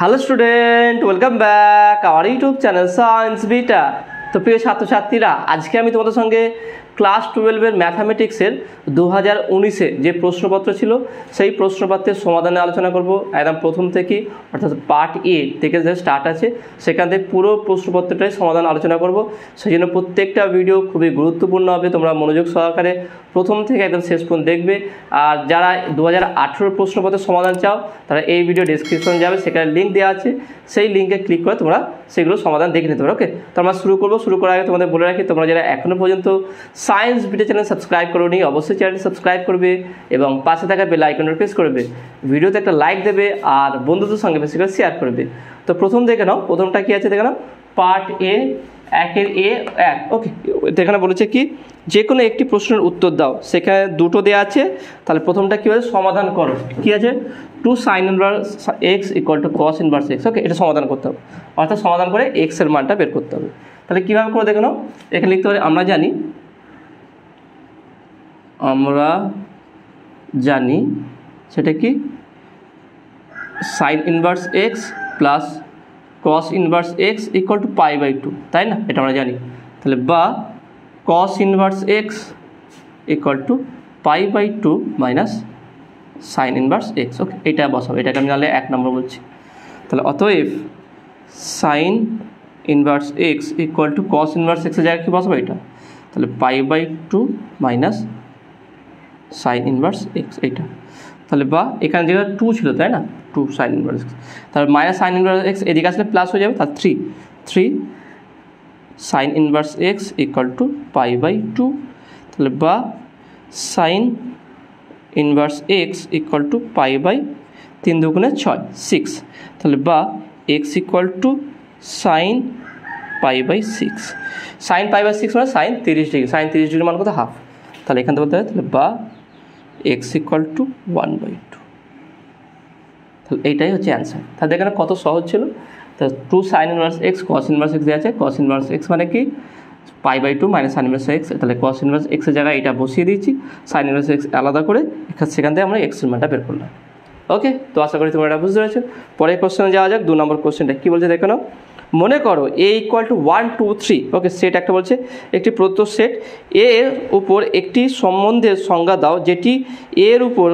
Hello student welcome back our YouTube channel science beta তো প্রিয় ছাত্রছাত্রীরা, আজকে আমি তোমাদের সঙ্গে ক্লাস টুয়েলভের ম্যাথামেটিক্সের দু হাজার উনিশে যে প্রশ্নপত্র ছিল, সেই প্রশ্নপত্রের সমাধানে আলোচনা করব। একদম প্রথম থেকে অর্থাৎ পার্ট এ থেকে যে স্টার্ট আছে, সেখান থেকে পুরো প্রশ্নপত্রটাই সমাধান আলোচনা করব। সেই জন্য প্রত্যেকটা ভিডিও খুবই গুরুত্বপূর্ণ হবে, তোমরা মনোযোগ সহকারে প্রথম থেকে একদম শেষ পর্যন্ত দেখবে। আর যারা দু হাজার আঠেরো প্রশ্নপত্রের সমাধান চাও, তারা এই ভিডিও ডিসক্রিপশন যাবে, সেখানে লিঙ্ক দেওয়া আছে। সেই লিঙ্কে ক্লিক করে তোমরা সেগুলো সমাধান দেখে নিতে পারো ওকে তো আমরা শুরু করব। শুরু করার আগে তোমাদের বলে রাখি, তোমরা যারা এখনও পর্যন্ত সায়েন্স ভিডিও চ্যানেল সাবস্ক্রাইব করো নি অবশ্যই চ্যানেলটি সাবস্ক্রাইব করবে এবং পাশে থাকা বেল আইকনটা প্রেস করবে। ভিডিওতে একটা লাইক দেবে আর বন্ধুদের সঙ্গে বেশি করে শেয়ার করবে। তো প্রথম দেখে নাও, প্রথমটা কি আছে দেখে নাও? পার্ট এ একের এ, এক। ওকে এখানে বলেছে কি যে কোনো একটি প্রশ্নের উত্তর দাও। সেখানে দুটো দেওয়া আছে। তাহলে প্রথমটা কী আছে সমাধান করো। কি আছে? Two sine inverse x equal to cos inverse x okay এটা সমাধান করতে হবে। অর্থাৎ সমাধান করে এক্সের মানটা বের করতে হবে। তাহলে কীভাবে করে দেখে নাও। এখানে লিখতে পারি আমরা জানি আমরা জানি, সেটা কি? Sine inverse x plus cos inverse x equal to pi by two তাই না? এটা আমরা জানি। তাহলে বা cos inverse x equal to pi by two minus sine inverse x okay এটা বসাবো। এটাকে আমি জানলে এক নম্বর বলছি। তাহলে অতএব sine inverse x equal to cos inverse এক্সের জায়গায় কি বসাবো এটা? তাহলে pi by two minus sine inverse x এইটা তাহলে বা এখানে যেটা টু ছিল, তাই না? টু সাইন ইনভার্স এক্স তাহলে মাইনাস সাইন ইনভার্স এক্স এদিকে আসলে প্লাস হয়ে যাবে তার three three sine inverse x equal to pi by two তাহলে বা sine inverse x equal to pi by তিন দুগুণে ছয় সিক্স তাহলে বা x equal to sine pi by six sine pi by six মানে সাইন তিরিশ ডিগ্রি সাইন তিরিশ ডিগ্রি মান কত? হাফ তাহলে এখান থেকে বলতে হবে, তাহলে বা x equal to one by two তাহলে এইটাই হচ্ছে অ্যান্সার তাহলে এখানে কত সহজ ছিল? তা two sine inverse x cos inverse x দেওয়া আছে। কস ইনভার্স এক্স মানে কি? Pi by two minus sine inverse x তাহলে কস ইনভার্স এক্সের জায়গায় এটা বসিয়ে দিয়েছি। সাইন ইনভার্স এক্স আলাদা করে সেখান থেকে আমরা এক্সের মানটা বের করলাম। ওকে তো আশা করি তোমরা এটা বুঝতে পেরেছ। পরের কোশ্চেনে যাওয়া যাক, দু নম্বর কোশ্চেনটা কী বলছে দেখে নাও। মনে করো A equal to one two three okay set একটা বলছে। একটি প্রত্য সেট এর উপর একটি সম্বন্ধের সংজ্ঞা দাও, যেটি এর উপর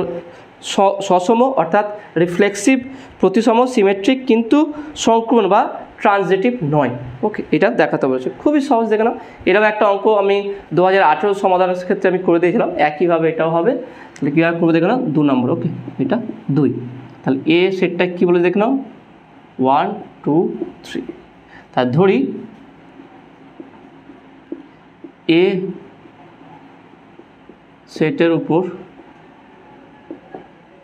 সসম অর্থাৎ রিফ্লেক্সিভ প্রতিসম সিমেট্রিক কিন্তু সংক্রমণ বা ট্রানজিটিভ নয়। ওকে, এটা দেখাতে বলেছে। খুবই সহজ দেখে নাও। এরকম একটা অঙ্ক আমি দু হাজার আঠেরো সমাধানের ক্ষেত্রে আমি করে দিয়েছিলাম। একইভাবে এটাও হবে। তাহলে কীভাবে করব দেখে নাও? দু নম্বর, ওকে, এটা দুই। তাহলে এ সেটটা কী বলে দেখে নাও? One, two, three. তার ধরি, এ সেটের উপর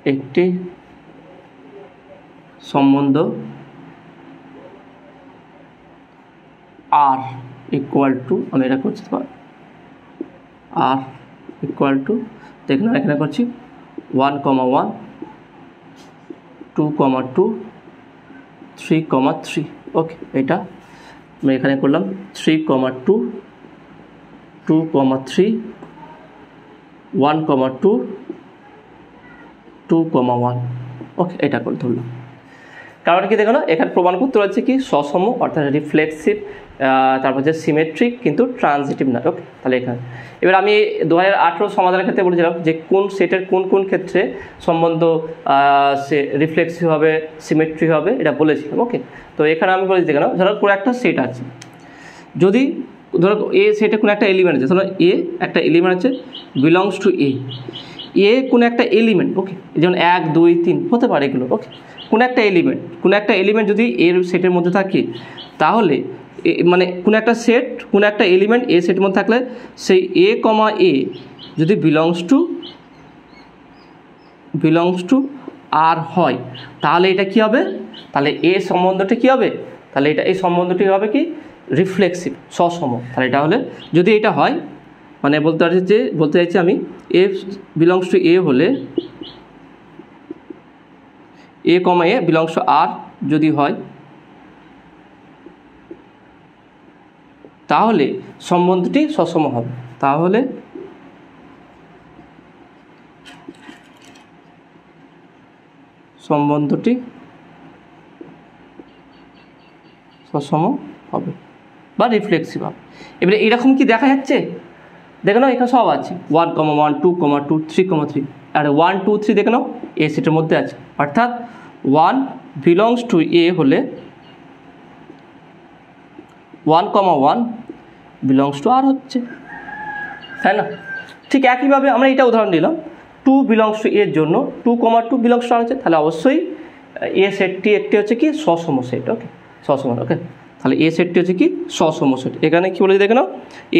একটি সম্বন্ধ আর ইকুয়াল টু আমি এটা করছি আর ইকুয়াল টু দেখলাম এখানে করছি one comma one two comma two three comma three okay এটা আমি এখানে করলাম three comma two two comma three one comma two two comma one okay এটা করে ধরলাম। কারণ কি দেখো না, এখানে প্রমাণ করতে রয়েছে কি সসম, অর্থাৎ রিফ্লেক্সিভ তারপর হচ্ছে সিমেট্রিক কিন্তু ট্রানজিটিভ না। ওকে তাহলে এখানে। এবার আমি দু হাজার আঠেরো সমাধানের ক্ষেত্রে বলেছিলাম যে কোন সেটের কোন কোন ক্ষেত্রে সম্বন্ধ সে রিফ্লেক্সিভ হবে সিমেট্রি হবে, এটা বলেছিলাম। ওকে তো এখানে আমি বলেছি, দেখে ধরো কোনো একটা সেট আছে। যদি ধরো এ সেটে কোনো একটা এলিমেন্ট আছে, ধরো এ একটা এলিমেন্ট আছে বিলংস টু এ এ কোনো একটা এলিমেন্ট ওকে যেমন এক, দুই, তিন, হতে পারে এগুলো ওকে কোনো একটা এলিমেন্ট কোনো একটা এলিমেন্ট যদি এর সেটের মধ্যে থাকে, তাহলে মানে কোনো একটা সেট কোনো একটা এলিমেন্ট এ সেটের মধ্যে থাকলে সেই এ কমা এ যদি belongs to belongs to R হয়, তাহলে এটা কি হবে? তাহলে এ সম্বন্ধটা কি হবে? তাহলে এটা, এই সম্বন্ধটি হবে কি? রিফ্লেক্সিভ সসম। তাহলে এটা হলে যদি এটা হয় মানে বলতে পারছি যে, বলতে চাইছি আমি এ বিলংস টু এ হলে এ কমা এ বিলংস আর যদি হয়, তাহলে সম্বন্ধটি সসম হবে। তাহলে সম্বন্ধটি সসম হবে বা রিফ্লেক্সিভ হবে। এবারে এরকম কি দেখা যাচ্ছে? দেখে নাও, এখানে সব আছে। One comma one two comma two three comma three আর ওয়ান টু থ্রি দেখে নাও এ সেটের মধ্যে আছে। অর্থাৎ ওয়ান বিলংস টু এ হলে one comma one belongs to R হচ্ছে। তাই না? ঠিক একইভাবে আমরা এটা উদাহরণ দিলাম টু বিলংস টু এর জন্য two comma two belongs to R হচ্ছে। তাহলে অবশ্যই এ সেটটি একটি হচ্ছে কি সসম সেট ওকে সসম ওকে তাহলে এ সেটটি হচ্ছে কি সসম সেট এখানে কি বলেছে দেখে নাও।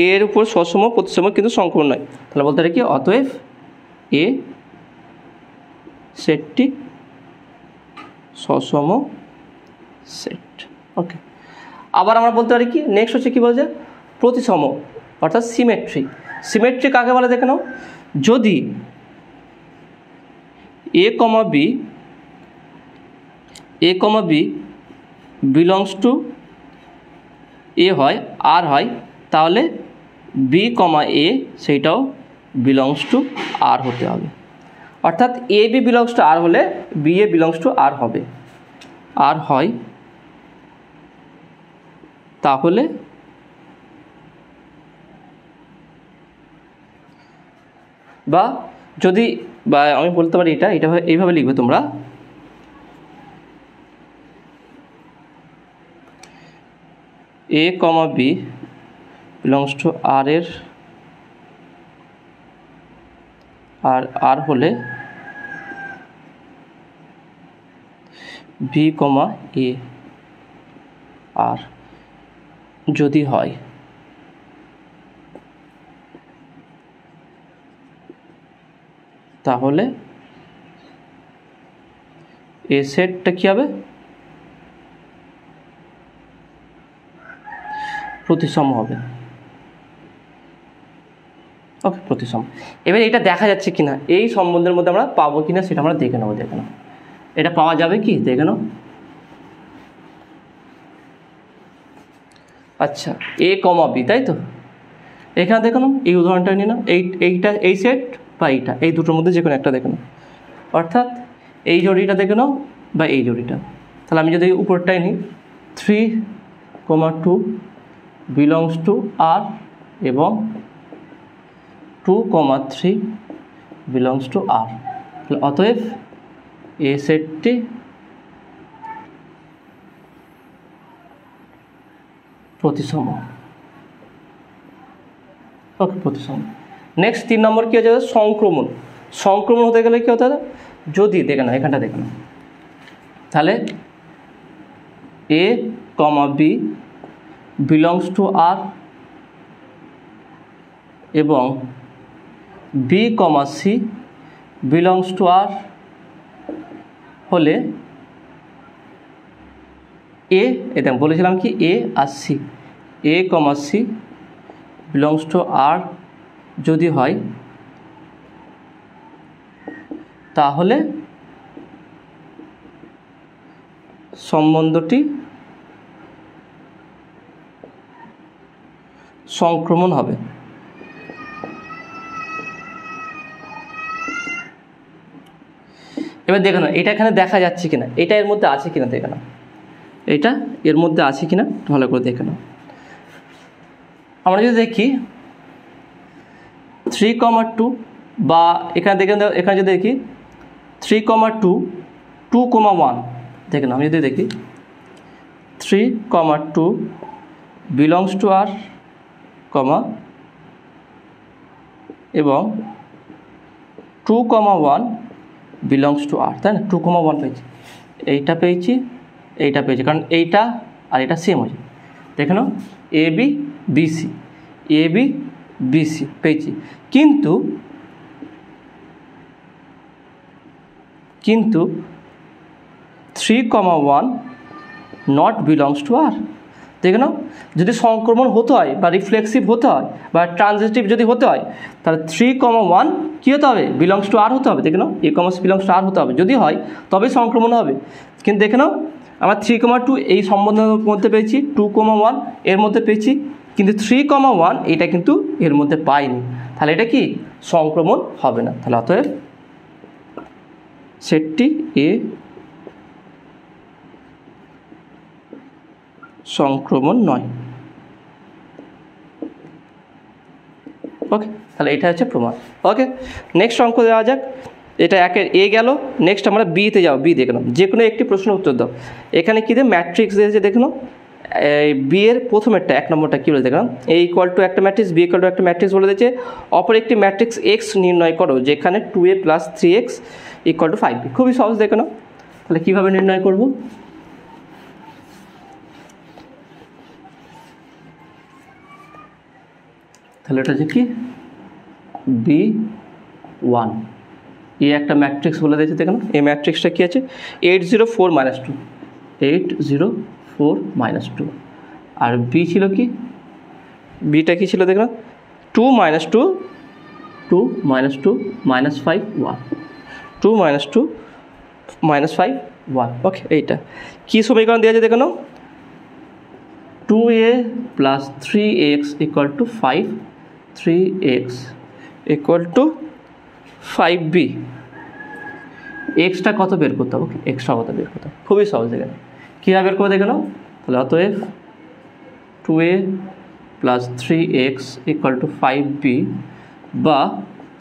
এর উপর সসম প্রতিসম কিন্তু সংক্রমণ নয়। তাহলে বলতে পারি কি? অতএব এ সেটটি সসম সেট। ওকে আবার আমরা বলতে পারি কি? নেক্সট হচ্ছে কি বলছে? প্রতিসম, অর্থাৎ সিমেট্রি সিমেট্রি কাকে বলে দেখে নাও? যদি a comma b a comma b belongs to A হয় আর হয়, তাহলে বি কমা এ সেইটাও বিলংস টু আর হতে হবে। অর্থাৎ a b belongs to R হলে b a belongs to R হবে। আর হয় তাহলে বা যদি বা আমি বলতে পারি এটা এটা এইভাবে লিখবে তোমরা। A comma b belongs to R এর, আর আর হলে বি কমা এ আর যদি হয়। তাহলে এ সেটটা কী হবে? প্রতিসম হবে। ওকে প্রতিসম। এবার এটা দেখা যাচ্ছে কিনা, এই সম্বন্ধের মধ্যে আমরা পাবো কিনা সেটা আমরা দেখে নেব দেখে নেব। এটা পাওয়া যাবে কি? দেখে নাও। আচ্ছা এ কমা বি তাই তো? এখানে দেখে নাও, এই উদাহরণটা নিয়ে নাও। এই, এইটা, এই সেট বা এইটা, এই দুটোর মধ্যে যে কোনো একটা দেখে নাও। অর্থাৎ এই জড়িটা দেখে নাও বা এই জড়িটা। তাহলে আমি যদি উপরটাই নিই three comma two belongs to R এবং two comma three belongs to R অতএব এ সেটটি প্রতিসম। ওকে, প্রতিসম। নেক্সট তিন নম্বর কী হচ্ছে? সংক্রমণ। সংক্রমণ হতে গেলে কী হতে হবে? যদি, দেখে না এখানটা দেখে না তাহলে a comma b belongs to R এবং b comma c belongs to R হলে এ এটা বলেছিলাম কি? এ আর c. A comma c belongs to R যদি হয়, তাহলে সম্বন্ধটি সংক্রমণ হবে। এবার দেখে না এটা এখানে দেখা যাচ্ছে কিনা? এটা এর মধ্যে আছে কিনা দেখে নাও। এটা এর মধ্যে আছে কিনা ভালো করে দেখে না আমরা যদি দেখি থ্রি কমা টু বা এখানে দেখে এখানে যদি দেখি three comma two two comma one দেখে নাও, আমি যদি দেখি three comma two belongs to R comma এবং two comma one belongs to R তাই না? টু কমা ওয়ান পেয়েছি। এইটা পেয়েছি এইটা পেয়েছি। কারণ এইটা আর এটা সেম হয়েছে। দেখে নাও a b b c a b b c পেয়েছি। কিন্তু কিন্তু three comma one not belongs to R দেখে নাও, যদি সংক্রমণ হতে হয় বা রিফ্লেক্সিভ হতে হয় বা ট্রানজিটিভ যদি হতে হয়, তাহলে থ্রি কমা ওয়ান কী হতে হবে? বিলংস টু আর হতে হবে, দেখে নাও এ কমার্স বিলংস টু আর হতে হবে। যদি হয়, তবে সংক্রমণ হবে। কিন্তু দেখে নাও, আমার থ্রি কমা টু এই সম্বন্ধের মধ্যে পেয়েছি টু কমা ওয়ানের মধ্যে পেয়েছি, কিন্তু থ্রি কমা ওয়ান এটা কিন্তু এর মধ্যে পাইনি। তাহলে এটা কি? সংক্রমণ হবে না। তাহলে অতএব সেটটি এ সংক্রমণ নয়। ওকে তাহলে এটা হচ্ছে প্রমাণ। ওকে নেক্সট অঙ্ক দেওয়া যাক। এটা একের এ গেল। নেক্সট আমরা বিতে যাও বি দেখলাম যে কোনো একটি প্রশ্ন উত্তর দাও। এখানে কী দিয়ে? ম্যাট্রিক্স দিয়েছে দেখলাম এই বি এর প্রথমেরটা, এক নম্বরটা কী বলে দেখলাম এ ইকুয়াল টু একটা ম্যাট্রিক্স বি ইকুয়াল টু একটা ম্যাট্রিক্স বলে দিয়েছে। অপর একটি ম্যাট্রিক্স এক্স নির্ণয় করো, যেখানে two A plus three X equal to five খুবই সহজ, দেখে নাও। তাহলে কীভাবে নির্ণয় করব? তাহলে এটা হচ্ছে কি? বি ওয়ান এ একটা ম্যাট্রিক্স বলে দিয়েছে দেখুন এই ম্যাট্রিক্সটা কী আছে? Eight zero four minus two eight zero four minus two আর বি ছিল কি? বিটা কী ছিল দেখলাম two minus two two minus two minus five one two minus two minus five one okay এইটা। কী সমীকরণ দেওয়া আছে দেখে নাও? Two A plus three X equal to five three X equal to five B extra কত বের করতে হবে? এক্সট্রা কত বের করতে হবে? খুবই সহজ এখানে কীভাবে বের করে দেখে তাহলে অতএব two A plus three X equal to five B বা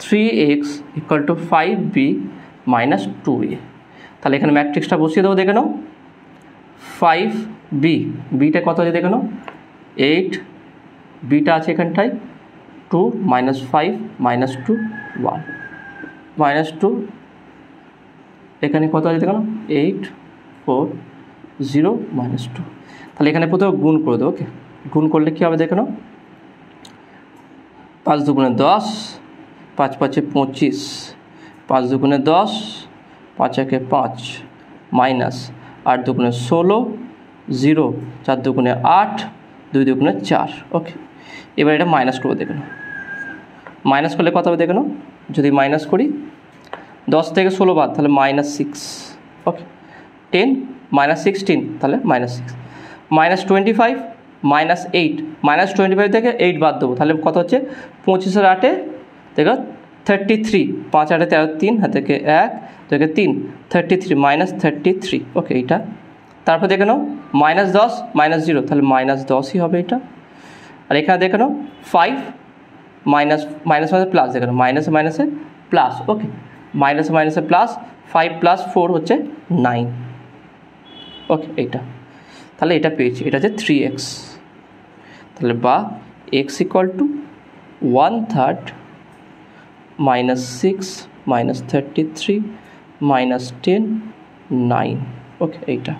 three X equal to five B minus two A তাহলে এখানে ম্যাট্রিক্সটা বসিয়ে দেবো দেখে নাও। ফাইভ বি বিটা কত আছে দেখে নাও? এইট বিটা আছে এখানটায়। Two minus five minus two one minus two এখানে কত আছে দেখো eight four zero minus two তাহলে এখানে প্রথমে গুণ করে দেবো ওকে গুণ করলে কী হবে দেখে নাও। পাঁচ দুগুণে দশ, পাঁচ পাঁচে পঁচিশ, পাঁচ দুগুণে দশ, পাঁচ একে পাঁচ মাইনাস আট দুগুণে ষোলো জিরো চার দুগুণে আট, দুই দুগুণে চার ওকে এবার এটা মাইনাস করে দেখে মাইনাস করলে কত হবে, দেখে যদি মাইনাস করি, দশ থেকে ষোলো বাদ, তাহলে minus six okay ten minus sixteen তাহলে minus six minus twenty five minus eight minus twenty five থেকে এইট বাদ দেবো, তাহলে কত হচ্ছে? পঁচিশের আটে, দেখো থার্টি থ্রি পাঁচ আটে তেরো, তিন, হাত থেকে এক থেকে তিন thirty three minus thirty three okay এইটা। তারপর দেখে নাও মাইনাস দশ মাইনাস জিরো তাহলে মাইনাস দশই হবে এটা। আর এখানে দেখে নাও five minus minus minus plus দেখে নাও মাইনাসে মাইনাসে প্লাস ওকে মাইনাস মাইনাসে প্লাস ফাইভ প্লাস ফোর হচ্ছে নাইন ওকে এইটা তাহলে এটা পেয়েছি এটা হচ্ছে থ্রি এক্স তাহলে বা X equal to one third minus six minus thirty three minus ten nine okay এইটা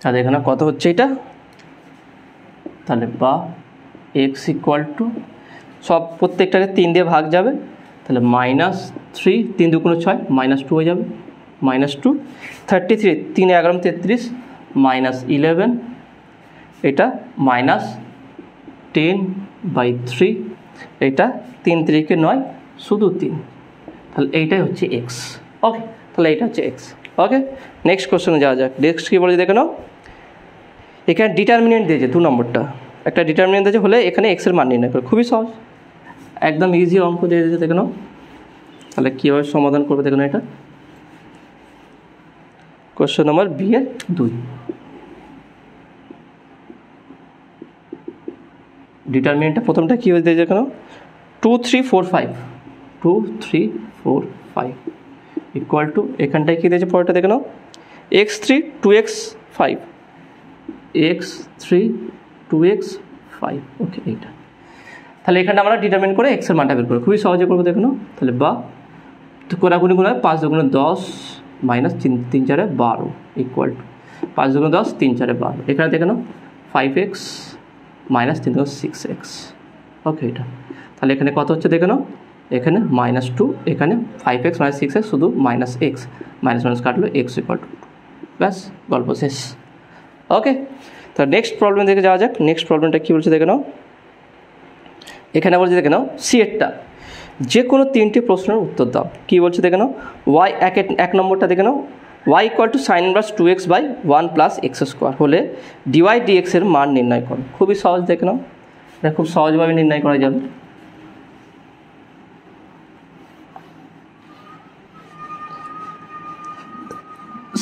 তাহলে এখানে কত হচ্ছে এটা তাহলে বা এক্স ইকুয়াল টু সব প্রত্যেকটাকে তিন দিয়ে ভাগ যাবে, তাহলে মাইনাস থ্রি তিন দুগুণ ছয় মাইনাস টু হয়ে যাবে মাইনাস টু থার্টি থ্রি তিন এগারো তেত্রিশ মাইনাস ইলেভেন এটা মাইনাস টেন বাই থ্রি এটা তিন তিরিকে নয়, শুধু তিন, তাহলে এইটাই হচ্ছে এক্স ওকে তাহলে এইটা হচ্ছে এক্স ওকে নেক্সট কোশ্চেনে যাওয়া যাক নেক্সট কী বলে দেখে নাও। এখানে ডিটারমিনেন্ট দিয়েছে, দু নম্বরটা। একটা ডিটারমিনেন্ট দিয়েছে হলে এখানে এক্সের মান নির্ণয় করে। খুবই সহজ। একদম ইজি অঙ্ক দিয়ে দিয়েছে, দেখে তাহলে কীভাবে সমাধান করবে, দেখে নাও এটা। কোশ্চেন নম্বর বি এর দুই। ডিটারমিনেন্টটা প্রথমটা কী হয়েছে, দেখে নাও। Two three four five two three four five equal to এখানটায় কী দিয়েছে, পরেরটা দেখে নাও। X three two X five X three, two X, five. Okay, এইটা। তাহলে এখানটা আমরা ডিটারমিন করে এক্সের মানটা বের করব খুবই সহজে করব দেখো তাহলে বা তো কোনাগুনি গুণ পাঁচ দুগুণে দশ মাইনাস তিন তিন চারে বারো ইকুয়াল টু পাঁচ দুগুণে দশ, তিন চারে বারো। এখানে দেখে নাও ফাইভ এক্স মাইনাস তিন দুগুণ সিক্স এক্স ওকে এটা তাহলে এখানে কত হচ্ছে দেখে নাও, এখানে মাইনাস টু এখানে five X minus six X শুধু মাইনাস এক্স মাইনাস মাইনাস কাটলো এক্স ইকুয়াল টু ব্যাস, গল্প শেষ। ওকে তো নেক্সট প্রবলেম দেখে যাওয়া যাক। নেক্সট প্রবলেমটা কী বলছে দেখে নাও। এখানে বলছে দেখে নাও সি এরটা যে কোনো তিনটি প্রশ্নের উত্তর দাও। কী বলছে দেখে নাও? ওয়াই এক এক নম্বরটা দেখে নাও। Y equal to sine inverse two x by one plus x square হলে ডিওয়াই ডিএক্সের মান নির্ণয় করো। খুবই সহজ দেখে নাও। এটা খুব সহজভাবে নির্ণয় করা যাবে।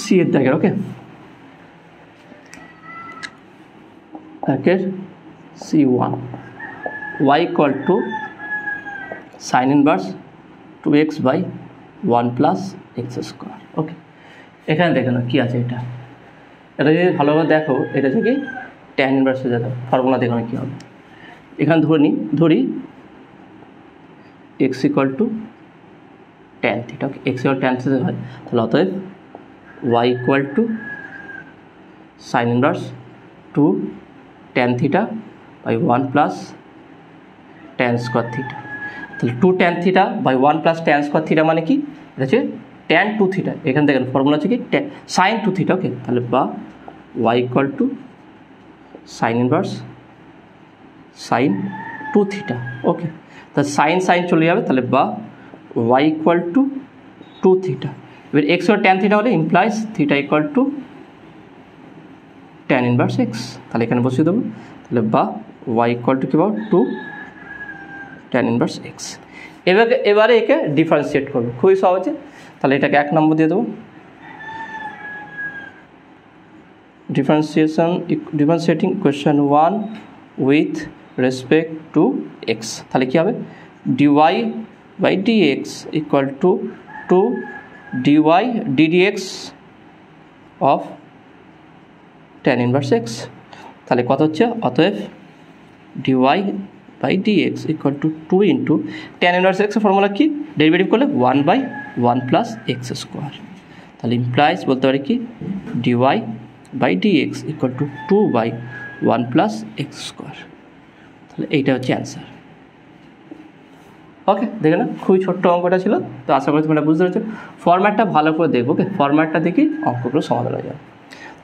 সি এর ওকে একের C one y equal to sine inverse two x by one plus x square okay এখানে দেখে না কী আছে এটা। এটা যদি ভালোভাবে দেখো, এটা থেকে ট্যান ইনভার্স হয়ে যাবে। ফর্মুলা দেখো না কী হবে। এখানে ধরে নিই ধরি x equal to tan theta okay x equal tan theta হয়। তাহলে অতএব y equal to sine inverse two tan theta by one plus tan square theta তাহলে two tan theta by one plus tan square theta মানে কি? এটা হচ্ছে tan two theta এখানে দেখেন ফর্মুলা হচ্ছে কি? সাইন টু থিটা ওকে তাহলে বা y equal to sine inverse sine two theta okay তাহলে সাইন সাইন চলে যাবে, তাহলে বা y equal to two theta এবার এক্স ওর ট্যান থিটা হলে implies theta equal to tan inverse x তাহলে এখানে বসিয়ে দেবো। তাহলে বা ওয়াই ইকুয়াল টু কী পাবো? টু ট্যান ইনভার্স এক্স এবারে এবারে একে ডিফারেন্সিয়েট করব। খুবই সহজে। তাহলে এটাকে এক নম্বর দিয়ে দেবো। Differentiation differentiating question one with respect to x তাহলে কী হবে? Dy by dx equal to two dy d dx of tan inverse x তাহলে কত হচ্ছে? অতএব dy by dx equal to two into tan inverse এক্সের ফর্মুলা কি? Derivative করলে one by one plus x square তাহলে ইমপ্লাইজ বলতে পারি কি? Dy by dx equal to two by one plus x square তাহলে এইটা হচ্ছে অ্যান্সার ওকে দেখে না খুবই ছোট্ট অঙ্কটা ছিল। তো আশা করি তোমরা বুঝতে পারছ। ফর্ম্যাটটা ভালো করে দেখব ওকে ফর্ম্যাটটা দেখি অঙ্কগুলো সমাধান হয়ে যাবে।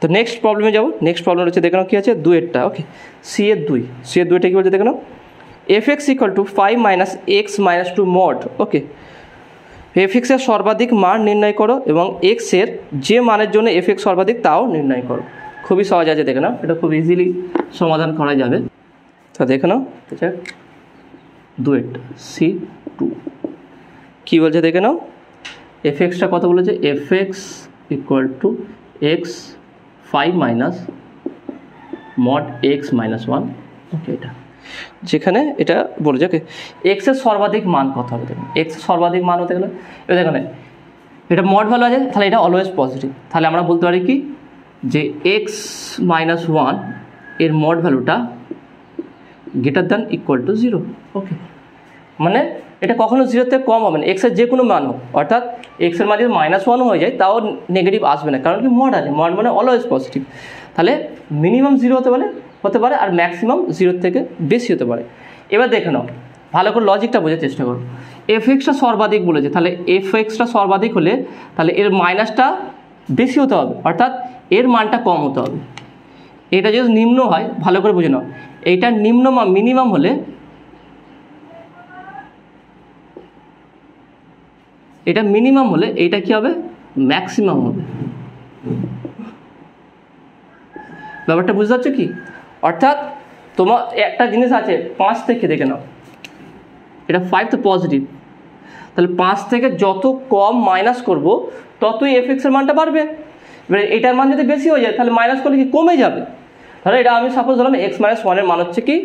তো নেক্সট প্রবলেমে যাব। নেক্সট প্রবলেম হচ্ছে দেখে নাও কী আছে? দুয়েরটা ওকে সি এর দুই। সি এর দুইটা কী বলছে দেখে নাও? F x equal to five minus x minus two mod okay f এক্সের সর্বাধিক মান নির্ণয় করো এবং এক্সের যে মানের জন্য এফ এক্স সর্বাধিক তাও নির্ণয় করো। খুবই সহজ আছে, দেখে নাও। এটা খুব ইজিলি সমাধান করা যাবে। তা দেখে নাও আছে দুয়েরটা সি টু কী বলছে দেখে নাও? এফ এক্সটা কত বলেছে? F x equal to x five minus mod x minus one okay এটা। যেখানে এটা বলেছে ওকে এক্সের সর্বাধিক মান কত হবে দেখুন। এক্সের সর্বাধিক মান হতে গেলে এবার দেখুন এটা মড ভ্যালু আছে তাহলে এটা অলওয়েজ পজিটিভ তাহলে আমরা বলতে পারি কি যে এক্স মাইনাস ওয়ানের মড ভ্যালুটা greater than equal to zero okay মানে এটা কখনো জিরোর থেকে কম হবে না। এক্সের যে কোনো মান হোক। অর্থাৎ এক্সের মান যদি মাইনাস ওয়ানও হয়ে যায়, তাও নেগেটিভ আসবে না। কারণ কি মড আছে মড মানে অলওয়েজ পজিটিভ তাহলে মিনিমাম জিরো হতে পারে হতে পারে, আর ম্যাক্সিমাম জিরোর থেকে বেশি হতে পারে। এবার দেখে নাও। ভালো করে লজিকটা বোঝার চেষ্টা করো। এফ এক্সটা সর্বাধিক বলেছে। তাহলে এফ এক্সটা সর্বাধিক হলে, তাহলে এর মাইনাসটা বেশি হতে হবে। অর্থাৎ এর মানটা কম হতে হবে। এটা যদি নিম্ন হয়, ভালো করে বুঝে নাও। এইটা নিম্ন মিনিমাম হলে এটা মিনিমাম হলে এইটা কি হবে? ম্যাক্সিমাম হবে। ব্যাপারটা বুঝতে পারছ কি? অর্থাৎ তোমার একটা জিনিস আছে, পাঁচ থেকে দেখে নাও। এটা ফাইভ তো পজিটিভ তাহলে পাঁচ থেকে যত কম মাইনাস করব, ততই এফ এক্সের মানটা বাড়বে। এবারে এটার মান যদি বেশি হয়ে যায়, তাহলে মাইনাস করলে কি কমে যাবে? তাহলে এটা আমি সাপোজ ধরলাম এক্স মাইনাস ওয়ানের মান হচ্ছে কি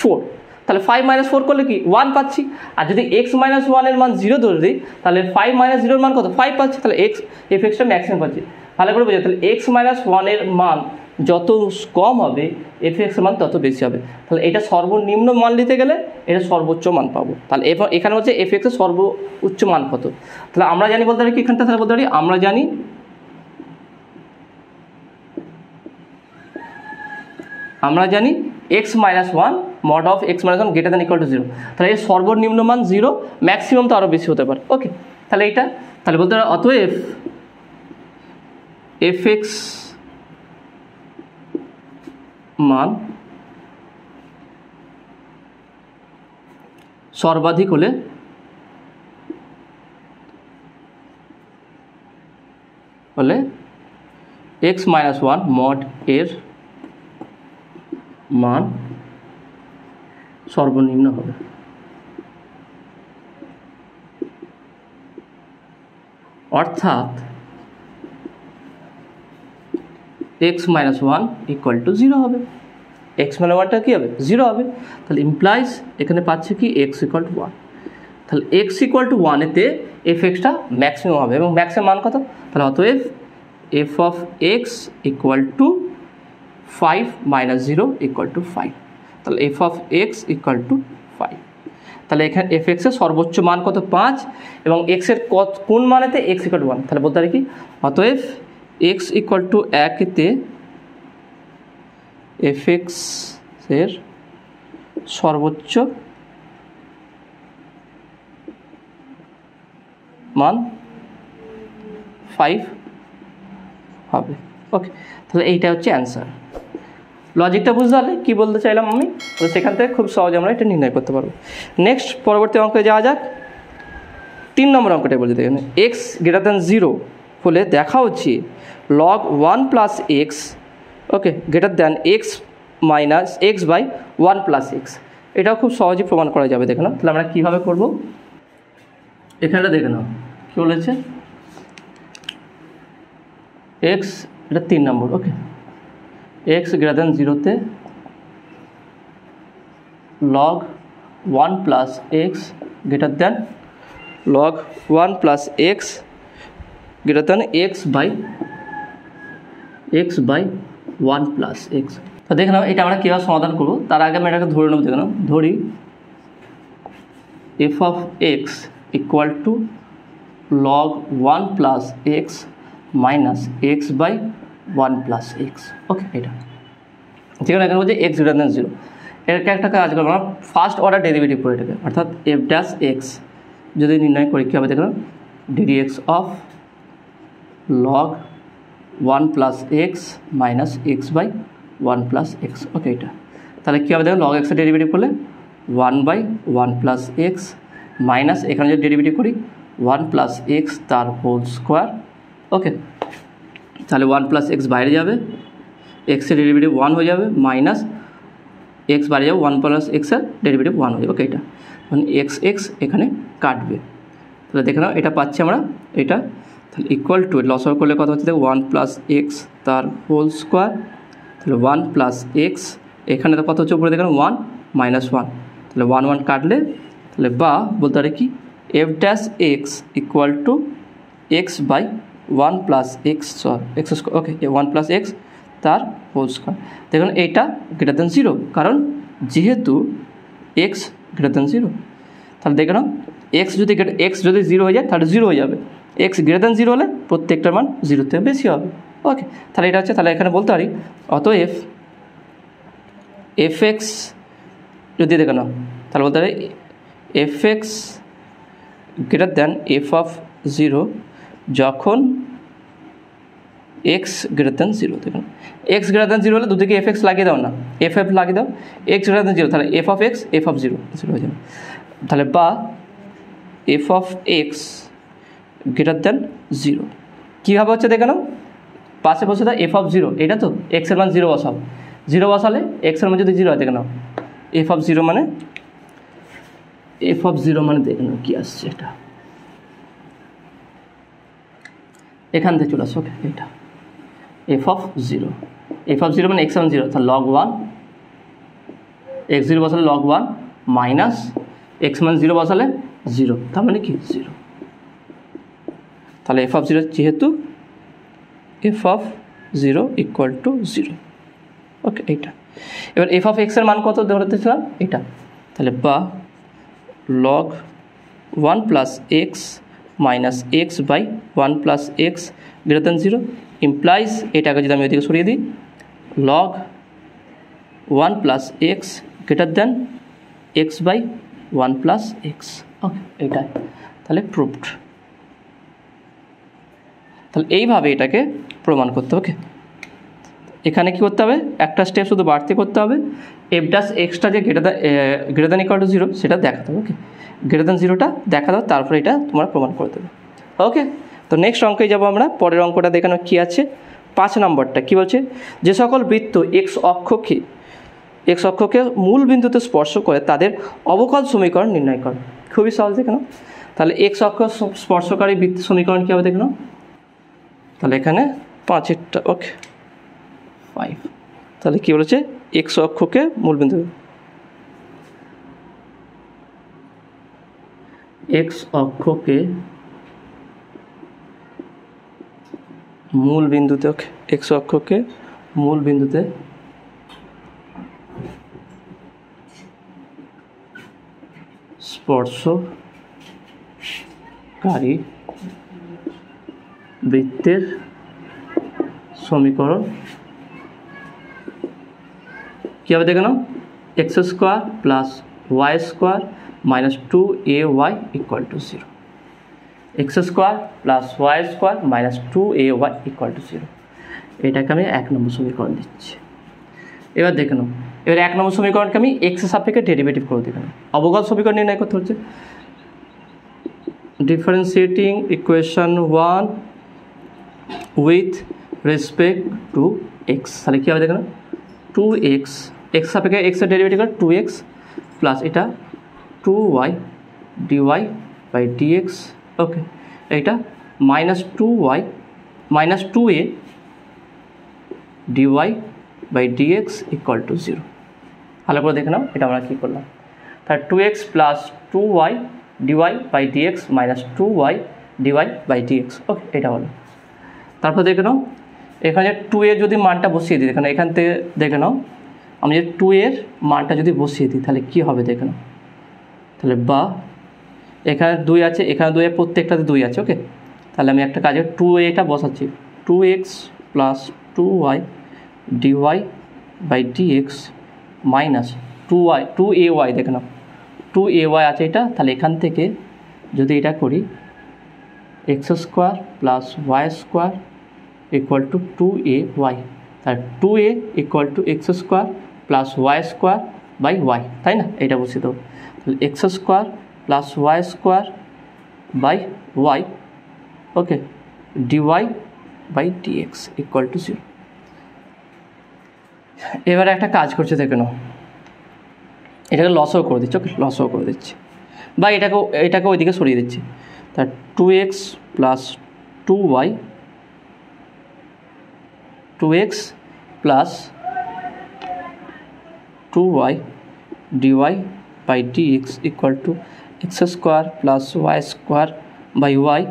ফোর তাহলে ফাইভ মাইনাস ফোর করলে কি? ওয়ান পাচ্ছি। আর যদি এক্স মাইনাস ওয়ানের মান জিরো ধরে দিই, তাহলে ফাইভ মাইনাস জিরোর মান কত? ফাইভ পাচ্ছি। তাহলে এক্স এফ এক্সটা ম্যাক্সিমাম পাচ্ছি। ভালো করে বোঝা তাহলে এক্স মাইনাস ওয়ানের মান যত কম হবে এফ এক্সের মান তত বেশি হবে। তাহলে এটা সর্বনিম্ন মান নিতে গেলে এটা সর্বোচ্চ মান পাবো। তাহলে এখানে হচ্ছে এফ এক্সের সর্বোচ্চ মান কত? তাহলে আমরা জানি বলতে পারি কি এখানটা? তাহলে বলতে পারি আমরা জানি আমরা জানি x minus one mod of x minus one greater than equal to zero তাহলে এর সর্বনিম্ন মান জিরো ম্যাক্সিমাম তো আরও বেশি হতে পারে। ওকে তাহলে এইটা, তাহলে বলতে পারি অতএব এফ এক্স মান সর্বাধিক হলে হলে এক্স মাইনাস ওয়ান মড এর মান সর্বনিম্ন হবে। অর্থাৎ x minus one equal to zero হবে। এক্স মানে ওয়ানটা কী হবে? জিরো হবে। তাহলে ইমপ্লাইজ এখানে পাচ্ছে কি এক্স ইকুয়াল টু ওয়ান তাহলে এক্স ইকুয়াল টু ওয়ানেতে এফ এক্সটা ম্যাক্সিমাম হবে এবং ম্যাক্সিমাম মান কত? তাহলে অতএব f of x equal to five minus zero equal to five তাহলে f of x equal to five তাহলে এখানে এফ এক্সের সর্বোচ্চ মান কত? পাঁচ। এবং এক্সের কত কোন মানেতে এক্স ইকুয়াল টু ওয়ান তাহলে বলতে পারি কি? অতএব এক্স ইকুয়াল টু একেতে এফ এক্সের সর্বোচ্চ মান ফাইভ হবে। ওকে তাহলে এইটা হচ্ছে অ্যান্সার লজিকটা বুঝতে পারলে কী বলতে চাইলাম আমি? তো সেখান থেকে খুব সহজে আমরা এটা নির্ণয় করতে পারব। নেক্সট পরবর্তী অঙ্কে যাওয়া যাক। তিন নম্বর অঙ্কটা বলছি দেখেন। এক্স গ্রেটার দ্যান জিরো হলে দেখা হচ্ছে log one plus x okay greater than x minus x by one plus x এটাও খুব সহজেই প্রমাণ করা যাবে, দেখে নাও। তাহলে আমরা কীভাবে করব? এখানটা দেখে নাও। কী বলেছে? এক্স এটা তিন নম্বর ওকে এক্স গ্রেটার দ্যান জিরোতে log one plus x greater than log one plus x greater than x by x by one plus x তো দেখে নাও এটা আমরা কীভাবে সমাধান করব তার আগে আমি এটাকে ধরে নেব দেখে নাও ধরি f of x equal to log one plus x minus x by one plus x. Okay, এটা। যেখানে এখানে বলছে এক্স গ্রেটার দেন জিরো এটাকে একটা কাজ করব আমরা ফার্স্ট অর্ডার ডেরিভেটিভ করে এটাকে, অর্থাৎ এফ ড্যাশ এক্স যদি নির্ণয় করি, কী হবে দেখলাম? D d x of log one plus x minus x by one plus x okay, এটা। তাহলে কী হবে দেখো লগ এক্সের ডেরিভেটিভ করলে one by one plus x minus এখানে যদি ডেরিভেটিভ করি ওয়ান প্লাস এক্স তার হোল স্কোয়ার ওকে। তাহলে ওয়ান প্লাস এক্স বাইরে যাবে এক্সের ডেরিভেটিভ ওয়ান হয়ে যাবে মাইনাস এক্স বাইরে যাবে ওয়ান প্লাস এক্সের ডেরিভেটিভ ওয়ান হয়ে যাবে ওকে এটা। মানে এক্স এক্স এখানে কাটবে। তাহলে দেখে নাও, এটা পাচ্ছি আমরা, এটা। তাহলে ইকুয়াল টু লস করলে কত হচ্ছে দেখো ওয়ান প্লাস এক্স তার হোল স্কোয়ার তাহলে ওয়ান প্লাস এক্স, এখানে তো কত হচ্ছে, উপরে দেখেন ওয়ান মাইনাস ওয়ান তাহলে ওয়ান ওয়ান কাটলে, তাহলে বা বলতে পারে কি f dash x equal to x by one plus x x square okay one plus x তার হোল স্কোয়ার দেখুন, এইটা গ্রেটার দেন জিরো কারণ যেহেতু এক্স গ্রেটার দেন জিরো তাহলে দেখে নাও এক্স যদি এক্স যদি জিরো হয়ে যায়, তাহলে জিরো হয়ে যাবে। এক্স গ্রেটার দেন জিরো হলে প্রত্যেকটার মান জিরোর থেকে বেশি হবে। ওকে তাহলে এটা হচ্ছে, তাহলে এখানে বলতে পারি, অতএব এফ এক্স যদি দেখে নাও, তাহলে বলতে পারি f x greater than f of zero যখন এক্স গ্রেটার দ্যান জিরো দেখুন এক্স গ্রেটার দ্যান জিরো হলে দুদিকে এফ এক্স লাগিয়ে দাও না। এফ এফ লাগিয়ে দাও। এক্স গ্রেটার দ্যান জিরো তাহলে f of x f of zero zero হয়ে যাবে। তাহলে বা f of x greater than zero কীভাবে হচ্ছে দেখে নাও? পাশে বসে দাও এফ অফ জিরো এটা তো? এক্সের মান জিরো বসাও। জিরো বসালে এক্সের মান যদি জিরো হয়, দেখে নাও। এফ অফ জিরো মানে এফ অফ জিরো মানে দেখে নাও কী আসছে এটা। এখান থেকে চলে আসো ওকে এটা। F of zero f of zero মানে এক্স ওয়ান জিরো তাহলে লগ ওয়ান এক্স জিরো বসালে লগ ওয়ান মাইনাস এক্স মান জিরো বসালে জিরো তার মানে কি? জিরো তাহলে এফ অফ জিরো যেহেতু f of zero equal to zero okay এইটা। এবার এফ অফ এক্সের মান কত ধরতেছিলাম এটা তাহলে বা log one plus x minus x by one plus x greater than zero implies এটাকে যদি আমি ওইদিকে সরিয়ে দিই log one plus x greater than x by one plus x okay এটাই তাহলে প্রুভড তাহলে এইভাবে এটাকে প্রমাণ করতে ওকে এখানে কি করতে হবে? একটা স্টেপ শুধু বাড়তি করতে হবে। এফ ডাস এক্সট্রা যে greater than greater than equal to zero সেটা দেখাতে হবে ওকে গ্রেটার দ্যান জিরোটা দেখা দাও, তারপরে এটা তোমরা প্রমাণ করে দেবে। ওকে তো নেক্সট অঙ্কে যাব আমরা। পরের অঙ্কটা দেখানো কী আছে। পাঁচ নম্বরটা কী বলছে? যে সকল বৃত্ত এক্স অক্ষকে এক্স অক্ষকে মূল বিন্দুতে স্পর্শ করে তাদের অবকল সমীকরণ নির্ণয় করে। খুবই সহজ, দেখে নাও। তাহলে এক্স অক্ষ স্পর্শকারী বৃত্ত সমীকরণ কী হবে, দেখে নাও। তাহলে এখানে পাঁচেরটা ওকে ফাইভ তাহলে কী বলেছে? এক্স অক্ষকে মূলবিন্দু এক্স অক্ষকে মূল বিন্দুতে এক্স অক্ষকে মূল বিন্দুতে স্পর্শকারী বৃত্তের সমীকরণ। কী হবে দেখে নাও? X square plus y square equal to zero x square plus y square minus two a y equal to zero এটাকে আমি এক নম্বর সমীকরণ দিচ্ছি। এবার দেখে নাও। এবার এক নম্বর সমীকরণকে আমি এক্স সাপেক্ষে ডেরিভেটিভ করে দেবেন অবগত সমীকরণ নির্ণয় করতে হচ্ছে। Differentiating equation one with respect to x তাহলে কী হবে দেখেন টু এক্স এক্স সাপেক্ষে এক্সের ডেরিভেটিভ করে টু এক্স প্লাস এটা two y dy by dx okay এইটা minus two y minus two a dy by dx equal to zero ভালো করে দেখে নাও, এটা আমরা কী করলাম? তার two x plus two y dy by dx minus two y dy by dx okay এটা হলো। তারপর দেখে নাও, এখানে টু এর যদি মানটা বসিয়ে দিই এখানে এখান থেকে দেখে নাও, আমি যদি টু এর মানটা যদি বসিয়ে দিই, তাহলে কী হবে দেখে নাও? তাহলে বা, এখানে দুই আছে, এখানে দুই প্রত্যেকটাতে দুই আছে ওকে তাহলে আমি একটা কাজে টু এটা বসাচ্ছি। Two x plus two y dy by dx minus two y two a y দেখে নাও। টু এ ওয়াই আছে এটা, তাহলে এখান থেকে যদি এটা করি x square plus y square equal to two a y তার two a equal to x square plus y square by y তাই না? এটা বসে দেবো। তাহলে x square plus y square by y okay dy by dx equal to zero এবারে একটা কাজ করছে, দেখে নাও। এটাকে লসও করে দিচ্ছি ওকে লসও করে দিচ্ছি। বা এটাকে এটাকে ওইদিকে সরিয়ে দিচ্ছি। তার two x plus two y two x plus two y dy by dx equal to x square plus y square by y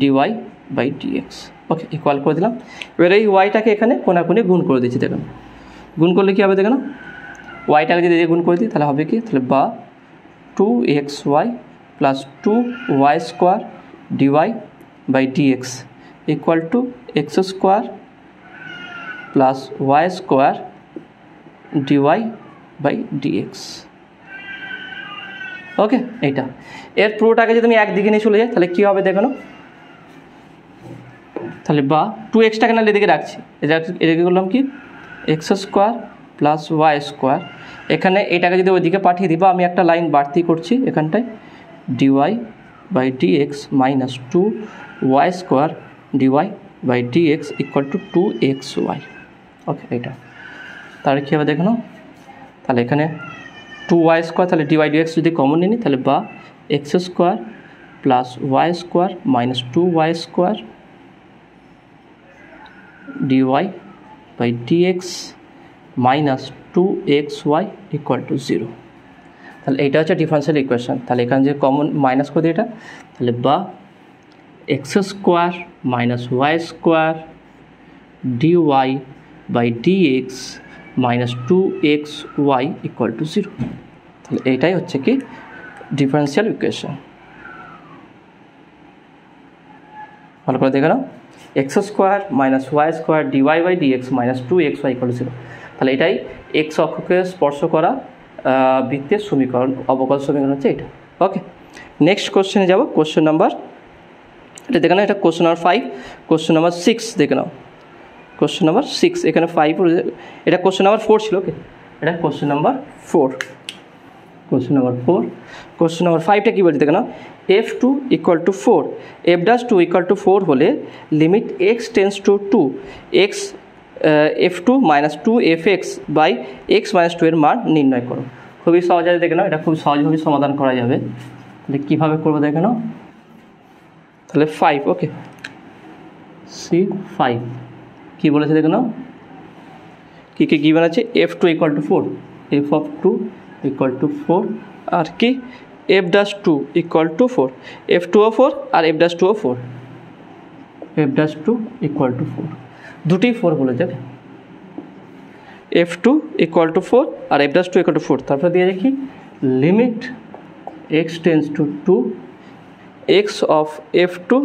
dy by dx okay equal করে দিলাম। এবার এই ওয়াইটাকে এখানে কোনাকুনি গুণ করে দিচ্ছি, দেখুন। গুণ করলে কী হবে, দেখুন? ওয়াইটাকে যদি গুণ করে দিই, তাহলে হবে কি? তাহলে বা two x y plus two y square dy by dx equal to x square plus y square dy by dx okay, এইটা। এর পুরোটাকে যদি আমি একদিকে নিয়ে চলে যাই, তাহলে কী হবে দেখানো তাহলে বা টু এক্সটাকে না এদিকে রাখছি। এদিকে করলাম কি? X square plus y square এখানে এটাকে যদি ওইদিকে পাঠিয়ে দিই, বা আমি একটা লাইন বাড়তি করছি এখানটায় dy by d x minus two y square dy by d x equal to two x y okay এটা তাহলে কী হবে দেখো তাহলে এখানে টু ওয়াই স্কোয়ার তাহলে ডিওয়াই ডিএক্স যদি কমন নিই, তাহলে বা x square plus y square minus two y square dy by dx minus two x y equal to zero তাহলে এইটা হচ্ছে ডিফারেন্সিয়াল ইকুয়েশন তাহলে এখানে যে কমন মাইনাস করে এটা, তাহলে বা x square minus y square dy by dx minus two x y equal to zero তাহলে এইটাই হচ্ছে কি ডিফারেন্সিয়াল ইকুয়েশন ভালো করে দেখে নাও। X square minus y square dy by dx minus two x y equal to zero তাহলে এটাই x অক্ষকে স্পর্শ করা বৃত্তের সমীকরণ, অবকল সমীকরণ হচ্ছে এটা। ওকে নেক্সট কোশ্চেনে যাব। কোশ্চেন নাম্বার এটা দেখে নাও, এটা question number five question number six দেখে নাও। কোশ্চেন নাম্বার সিক্স এখানে ফাইভ এটা কোশ্চেন নাম্বার ফোর ছিল ওকে এটা question number four question number four question number ফাইভটা কী বলছে দেখে নাও f two equal to four f dash two equal to four হলে limit x tends to two x f two minus two f x by x minus two এর মান নির্ণয় করো। খুবই সহজে দেখে নাও, এটা খুব সহজভাবে সমাধান করা যাবে। তাহলে কীভাবে করব দেখে নাও? তাহলে ফাইভ ওকে সি ফাইভ কী বলেছে দেখে নাও। কী কী গিভেন আছে F two equal to four F of two equal to four আর কি? F dash two equal to four F two O four আর F dash two O four F dash two equal to four দুটি four বলে যাবে। F two equal to four R F dash two equal to four তারপরে দিয়ে রাখি limit x tends to two x of f two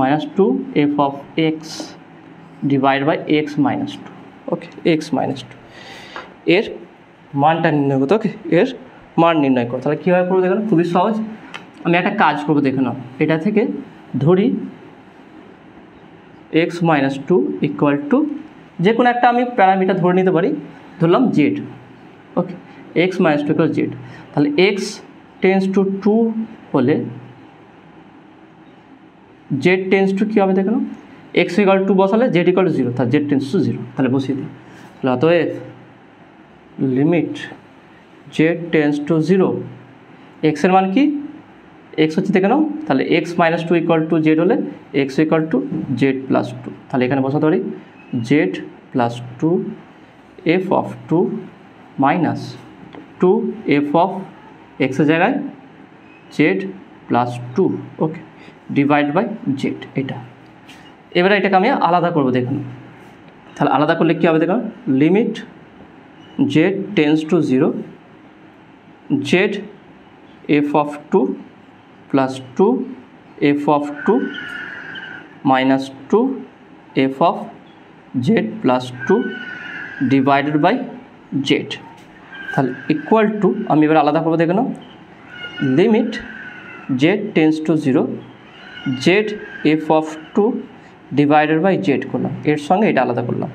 minus two f of x divide by x minus two okay x minus two এর মানটা নির্ণয় করতে ওকে এর মান নির্ণয় করো। তাহলে কীভাবে করব দেখো খুবই সহজ। আমি একটা কাজ করব, দেখে নাও। এটা থেকে ধরি x minus two equal to যে কোনো একটা আমি প্যারামিটার ধরে নিতে পারি, ধরলাম Z okay x minus two equal Z তাহলে এক্স টেন্স টু টু হলে জেড টেন্স টু কী হবে দেখো এক্স ইকাল টু বসালে জেড ইকাল টু জিরো তাহলে জেড টেন্স টু জিরো তাহলে বসিয়ে দিই। তাহলে অতএব limit Z tends to zero এক্সের মান কি? এক্স হচ্ছে দেখে নাও, তাহলে x minus two equal to Z হলে x equal to Z plus two তাহলে এখানে বসাতে পারি Z plus two F of two minus two F of এক্সের জায়গায় Z plus two okay divide by Z এটা। এবারে এটাকে আমি আলাদা করব, দেখুন। তাহলে আলাদা করলে কী হবে, দেখুন। Limit Z tends to zero Z F of two plus two F of two minus two F of Z plus two divided by Z তাহলে ইকুয়াল টু আমি এবার আলাদা করব, দেখে নাও। Limit Z tends to zero Z, F of two divided by Z করলাম। এর সঙ্গে এটা আলাদা করলাম।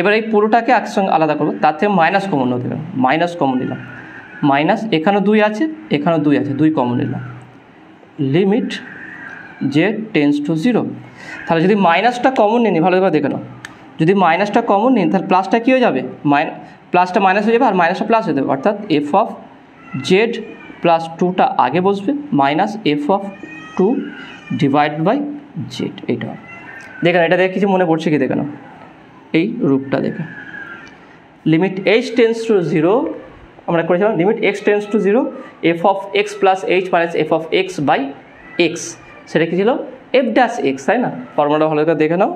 এবার এই পুরোটাকে একসঙ্গে আলাদা করব। তার থেকে মাইনাস কমন গেল মাইনাস কমন নিলাম মাইনাস এখানেও দুই আছে এখানেও দুই আছে, দুই কমন নিলাম। Limit Z tends to zero তাহলে যদি মাইনাসটা কমন নিই ভালো করে দেখে নাও। যদি মাইনাসটা কমন নিন তাহলে প্লাসটা কী হয়ে যাবে? মাইন প্লাসটা মাইনাস হয়ে যাবে আর মাইনাসটা প্লাস হয়ে যাবে। অর্থাৎ এফ অফ জেড প্লাস টুটা আগে বসবে minus F of two divide by Z এইটা দেখেন, এটা দেখে কিছু মনে পড়ছে কি দেখে নাও? এই রূপটা দেখে। Limit H tends to zero আমরা করেছিলাম limit x tends to zero F of x plus H minus F of x by x সেটা কী ছিল? এফ ড্যাশ এক্স তাই না? ফর্মুলাটা ভালো করে দেখে নাও।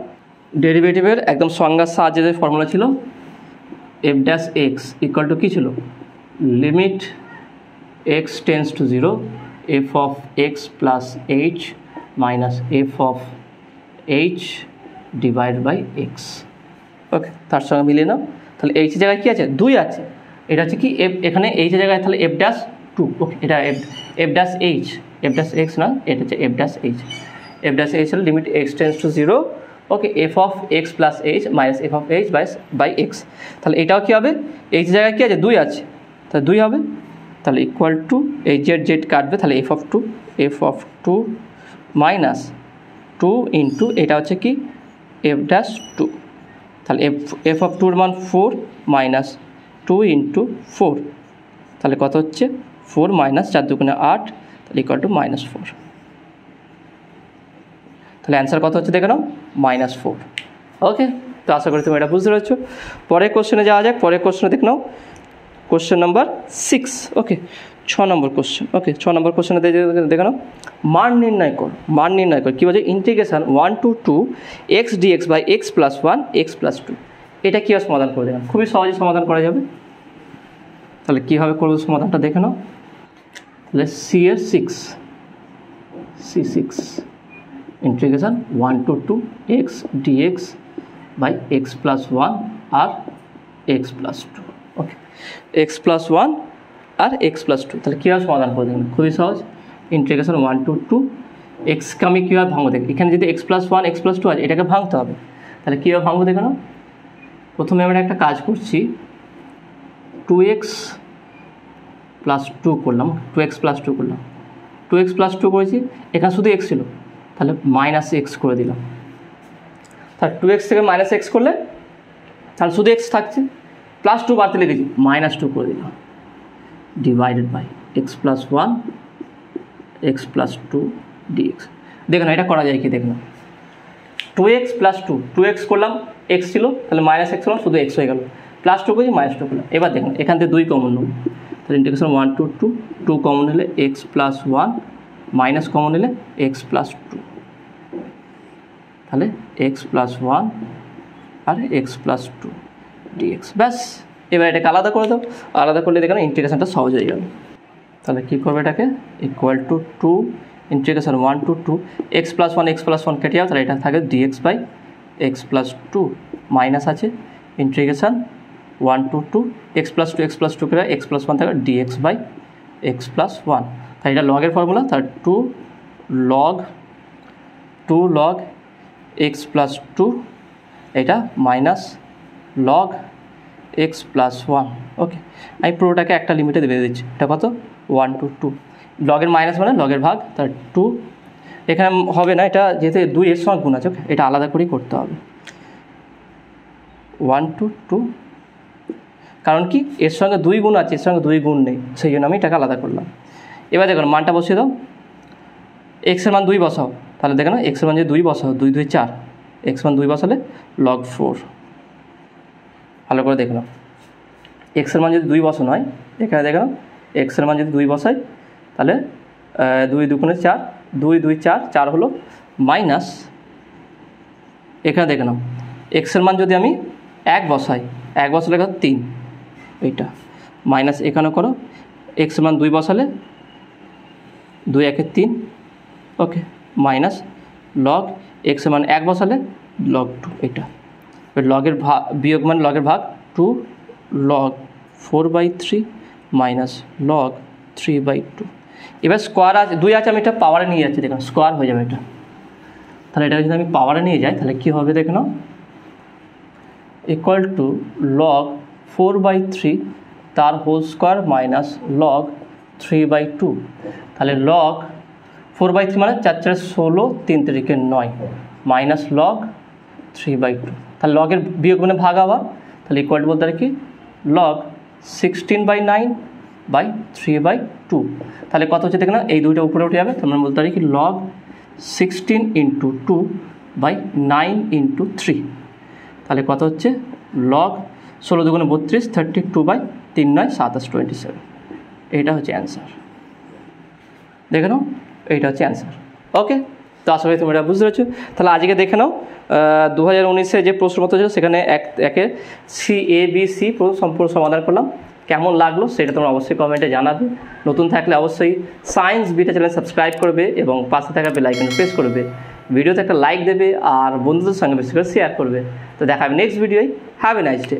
ডেরিভেটিভের একদম সংজ্ঞার সাহায্যে যে ফর্মুলা ছিল F dash x equal to কী ছিল? Limit x tends to zero F of x plus H minus F of H divide by x okay তার সঙ্গে মিলিয়ে নাও। তাহলে এইচ জায়গায় কী আছে? দুই আছে। এটা হচ্ছে কি এফ এখানে এইচ জায়গায় তাহলে এফ ড্যাশ টু ওকে এটা F F dash H F dash x না, এটা হচ্ছে F dash H F dash H হলো limit x tends to zero okay F of x plus H minus F of H by by x তাহলে এটাও কী হবে? H জায়গায় কী আছে? দুই আছে। তাহলে দুই হবে। তাহলে ইকুয়াল টু এই জেড জেড কাটবে। তাহলে F of two F of two minus two into, এটা হচ্ছে কি? এফ ড্যাশ টু তাহলে এফ এফ অফ টুর মান four minus two into four তাহলে কত হচ্ছে? ফোর মাইনাস চার দুগুণে আট, তাহলে ইকুয়াল টু মাইনাস ফোর তাহলে অ্যান্সার কত হচ্ছে দেখে নাও? মাইনাস ফোর ওকে তো আশা করি তুমি এটা বুঝতে পেরেছ। পরের কোশ্চেনে যাওয়া যাক, পরের কোশ্চেনে দেখে নাও। কোশ্চেন নাম্বার সিক্স ওকে ছ নম্বর কোশ্চেন ওকে ছ নম্বর কোশ্চেনে দেখে নাও। মান নির্ণয় কর, মান নির্ণয় কর, কী বলছে? Integration one two two x dx by x plus one x plus two এটা কীভাবে সমাধান করে দেবেন খুবই সহজে সমাধান করা যাবে। তাহলে কীভাবে করব সমাধানটা দেখে নাও। তাহলে সি এর six C six integration one two two x dx by x plus one R x plus two okay x plus one R x plus two তাহলে কীভাবে সমাধান করে দেবেন খুবই সহজ। ইন্টিগ্রেশন ওয়ান টু টু এক্সকে আমি কীভাবে ভাঙবো দেখ এখানে যদি x plus one x plus two আছে এটাকে ভাঙতে হবে। তাহলে কীভাবে ভাঙবো দেখে নাও প্রথমে আমরা একটা কাজ করছি। টু এক্স প্লাস টু করলাম। টু এক্স প্লাস টু করলাম। টু এক্স প্লাস টু করেছি। এখানে শুধু এক্স ছিল। তাহলে মাইনাস এক্স করে দিলাম। তাহলে টু এক্স থেকে মাইনাস এক্স করলে, তাহলে শুধু এক্স থাকছে। প্লাস টু বাড়তে লিখেছি মাইনাস টু করে দিলাম। Divided by x plus one x plus two dx দেখুন, এটা করা যায় কি? দেখুন। Two x plus two two x করলাম এক্স ছিল, তাহলে মাইনাস এক্স হলাম শুধু এক্স হয়ে গেল। প্লাস টু করি মাইনাস টু করলাম। এবার দেখুন, এখান থেকে দুই কমন নেব। তাহলে integration one two two two common নিলে x plus one minus common নিলে এক্স প্লাস টু তাহলে এক্স প্লাস ওয়ান আর এক্স প্লাস টু ডিএক্স ব্যাস। এবার এটাকে আলাদা করে দাও। আলাদা করলে দেখেন ইন্টিগ্রেশনটা সহজ হয়ে যাবে। তাহলে কী করবে এটাকে? Equal to two integration one two two x plus one x plus one কেটে যাবে তাহলে এটা থাকে dx by x plus two minus আছে। Integration one two two x plus two x plus two করে এক্স প্লাস ওয়ান থাকে dx by x plus one তাই এটা লগের ফর্মুলা তার two log two log x plus two এটা minus log x plus one okay আমি পুরোটাকে একটা লিমিটে বেঁধে দিচ্ছি। এটা কত? ওয়ান টু টু লগের মাইনাস মানে লগের ভাগ, তার টু এখানে হবে না, এটা যেহেতু দুই এর সঙ্গে গুণ আছে ওকে এটা আলাদা করেই করতে হবে। ওয়ান টু টু কারণ কি? এর সঙ্গে দুই গুণ আছে, এর সঙ্গে দুই গুণ নেই, সেই জন্য আমি এটাকে আলাদা করলাম। এবার দেখুন, মানটা বসিয়ে দাও। এক্সের মান দুই বসাও। তাহলে দেখো না এক্সের মান যে দুই বসাও, দুই দুই, চার। এক্স মান দুই বসালে লগ ফোর ভালো করে দেখলাম এক্সের মান যদি দুই বসানো হয়, এখানে দেখলাম এক্সের মান যদি দুই বসাই তাহলে দুই দুগুণে চার, দুই দুই চার চার হলো মাইনাস এখানে দেখে নাও এক্সের মান যদি আমি এক বসাই এক বসালে কত তিন, এইটা মাইনাস এখানে করো এক্সের মান দুই বসালে দুই একে তিন ওকে মাইনাস লগ এক্সের মান এক বসালে লগ টু এটা লগের ভাগ বিয়োগ মানে লগের ভাগ two log four by three minus log three by two এবার স্কোয়ার আছে, দুই আছে, আমি এটা পাওয়ারে নিয়ে যাচ্ছি, দেখুন স্কোয়ার হয়ে যাবে এটা। তাহলে এটা যদি আমি পাওয়ারে নিয়ে যাই, তাহলে কী হবে দেখুন? Equal to log four by three তার whole square minus log three by two তাহলে লগ ফোর বাই থ্রি মানে চার চার ষোলো, তিন তিরিকে নয় minus log three by two তাহলে লগের বিয়োগ মানে ভাগ আবার তাহলে ইকুয়াল বলতে পারি কি? Log sixteen by nine by three by two তাহলে কত হচ্ছে দেখে না এই দুইটা উপরে উঠে যাবে। তার মানে বলতে পারি কি? Log sixteen into two by nine into three তাহলে কত হচ্ছে? লগ ষোলো দুগুণে বত্রিশ থার্টি টু বাই তিন নয়, সাতাশ টোয়েন্টি সেভেন এইটা হচ্ছে অ্যান্সার দেখে নাও, এইটা হচ্ছে অ্যান্সার ওকে তো আশা করি তোমরা বুঝতে পেরেছ। তাহলে আজকে দেখে নাও দু হাজার উনিশে যে প্রশ্নপত্র ছিল সেখানে এক, একে সি, এ, বি, সি সম্পূর্ণ সমাধান করলাম। কেমন লাগল সেটা তোমরা অবশ্যই কমেন্টে জানাবে। নতুন থাকলে অবশ্যই সায়েন্স বিটা চ্যানেল সাবস্ক্রাইব করবে এবং পাশে থাকা বেল আইকন প্রেস করবে। ভিডিওতে একটা লাইক দেবে আর বন্ধুদের সঙ্গে বেশি করে শেয়ার করবে। তো দেখা হবে নেক্সট ভিডিওয় হ্যাভ এ নাইস ডে